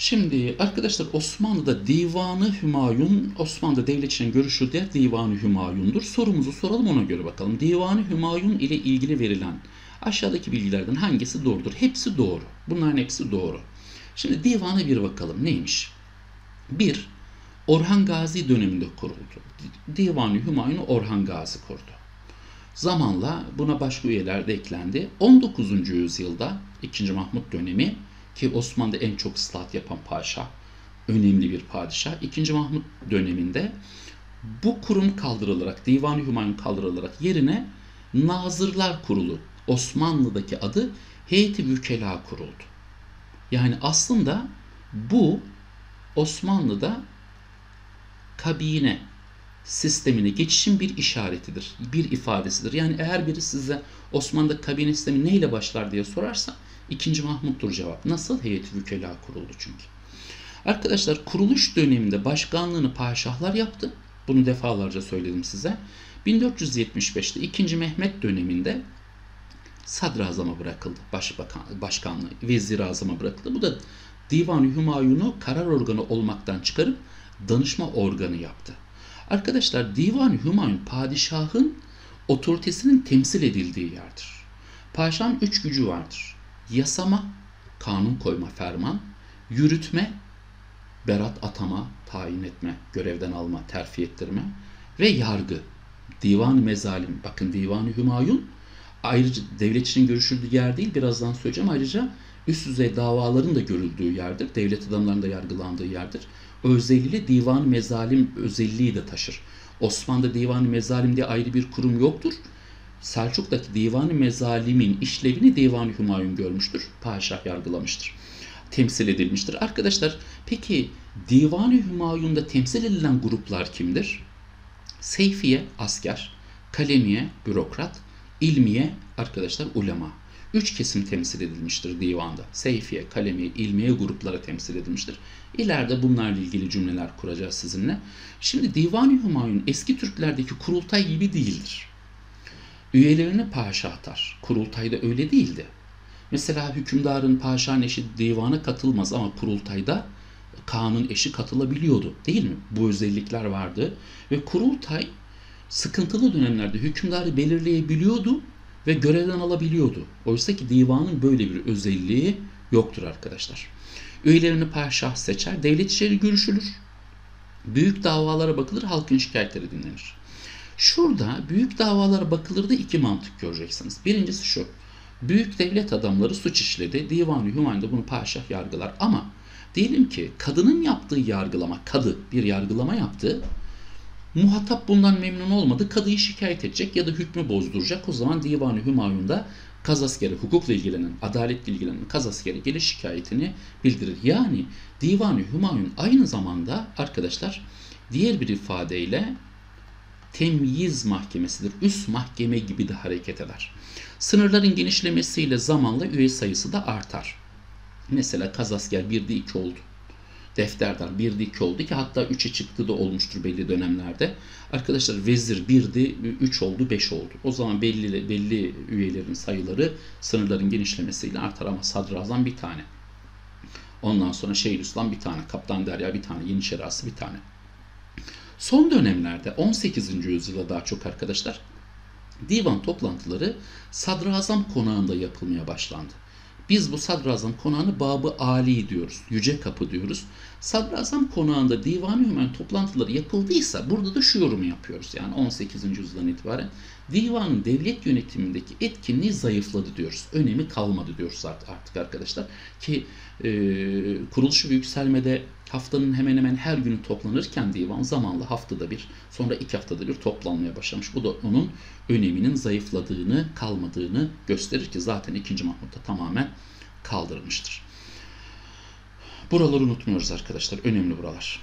Şimdi arkadaşlar Osmanlı'da Divanı Hümayun, Osmanlı devletçinin görüşü de Divanı Hümayun'dur. Sorumuzu soralım ona göre bakalım. Divanı Hümayun ile ilgili verilen aşağıdaki bilgilerden hangisi doğrudur? Hepsi doğru. Bunların hepsi doğru. Şimdi divana bir bakalım. Neymiş? Bir, Orhan Gazi döneminde kuruldu. Divanı Hümayun'u Orhan Gazi kurdu. Zamanla buna başka üyeler de eklendi. 19. yüzyılda 2. Mahmut dönemi ki Osmanlı'da en çok ıslahat yapan paşa, önemli bir padişah. 2. Mahmut döneminde bu kurum kaldırılarak, Divan-ı Hümayun kaldırılarak yerine Nazırlar Kurulu, Osmanlı'daki adı Heyeti Vükela kuruldu. Yani aslında bu Osmanlı'da kabine sistemine geçişin bir işaretidir, bir ifadesidir. Yani eğer biri size Osmanlı'da kabine sistemi neyle başlar diye sorarsa İkinci Mahmut'tur cevap. Nasıl? Heyeti Vükela kuruldu çünkü. Arkadaşlar kuruluş döneminde başkanlığını paşahlar yaptı. Bunu defalarca söyledim size. 1475'te 2. Mehmet döneminde sadrazama bırakıldı. Başbakan, başkanlığı, vezir azama bırakıldı. Bu da Divan-ı Hümayun'u karar organı olmaktan çıkarıp danışma organı yaptı. Arkadaşlar Divan-ı Hümayun padişahın otoritesinin temsil edildiği yerdir. Paşanın üç gücü vardır. Yasama, kanun koyma, ferman, yürütme, berat atama, tayin etme, görevden alma, terfi ettirme ve yargı. Divan-ı Mezalim, bakın Divan-ı Hümayun ayrıca devletçinin görüşüldüğü yer değil, birazdan söyleyeceğim. Ayrıca üst düzey davaların da görüldüğü yerdir. Devlet adamlarının da yargılandığı yerdir. Özelliğiyle divan mezalim özelliği de taşır. Osmanlı'da divan mezalim diye ayrı bir kurum yoktur. Selçuk'taki divan mezalimin işlevini divan Hümayun görmüştür. Paşa yargılamıştır. Temsil edilmiştir. Arkadaşlar peki divan Hümayun'da temsil edilen gruplar kimdir? Seyfiye asker, kalemiye bürokrat, ilmiye arkadaşlar ulema. Üç kesim temsil edilmiştir divanda. Seyfiye, kalemiye, ilmiye grupları temsil edilmiştir. İleride bunlarla ilgili cümleler kuracağız sizinle. Şimdi Divan-ı Hümayun eski Türklerdeki kurultay gibi değildir. Üyelerini paşa atar. Kurultayda öyle değildi. Mesela hükümdarın paşanın eşi divana katılmaz ama kurultayda Kaan'ın eşi katılabiliyordu değil mi? Bu özellikler vardı ve kurultay sıkıntılı dönemlerde hükümdarı belirleyebiliyordu ve görevden alabiliyordu. Oysa ki divanın böyle bir özelliği yoktur arkadaşlar. Üyelerini padişah seçer, devlet işleri görüşülür. Büyük davalara bakılır, halkın şikayetleri dinlenir. Şurada büyük davalara bakılır da iki mantık göreceksiniz. Birincisi şu. Büyük devlet adamları suç işledi. Divan-ı Hümayun'da bunu padişah yargılar. Ama diyelim ki kadının yaptığı yargılama, kadı bir yargılama yaptı. Muhatap bundan memnun olmadı. Kadıyı şikayet edecek ya da hükmü bozduracak. O zaman Divan-ı Hümayun'da kazaskeri, hukukla ilgilenen, adaletle ilgilenen kazaskeri gelir şikayetini bildirir. Yani Divan-ı Hümayun aynı zamanda arkadaşlar diğer bir ifadeyle temyiz mahkemesidir. Üst mahkeme gibi de hareket eder. Sınırların genişlemesiyle zamanla üye sayısı da artar. Mesela kazasker 1'de 2 oldu. Defterdar 1'de 2 oldu ki hatta 3'e çıktı da olmuştur belli dönemlerde. Arkadaşlar vezir 1'de 3 oldu 5 oldu. O zaman belli belli üyelerin sayıları sınırların genişlemesiyle artar ama sadrazam bir tane. Ondan sonra Şeyhülislam bir tane, Kaptan Derya bir tane, Yeniçeri Ası bir tane. Son dönemlerde 18. yüzyılda daha çok arkadaşlar divan toplantıları sadrazam konağında yapılmaya başlandı. Biz bu sadrazam konağını Babı Ali diyoruz. Yüce Kapı diyoruz. Sadrazam konağında divan hümen toplantıları yapıldıysa burada da şu yorumu yapıyoruz. Yani 18. yüzyıldan itibaren divanın devlet yönetimindeki etkinliği zayıfladı diyoruz. Önemi kalmadı diyoruz artık arkadaşlar. Ki e, kuruluşu yükselmede haftanın hemen hemen her günü toplanırken divan zamanla haftada bir sonra iki haftada bir toplanmaya başlamış. Bu da onun öneminin zayıfladığını, kalmadığını gösterir ki zaten 2. Mahmut'ta tamamen kaldırılmıştır. Buraları unutmuyoruz arkadaşlar. Önemli buralar.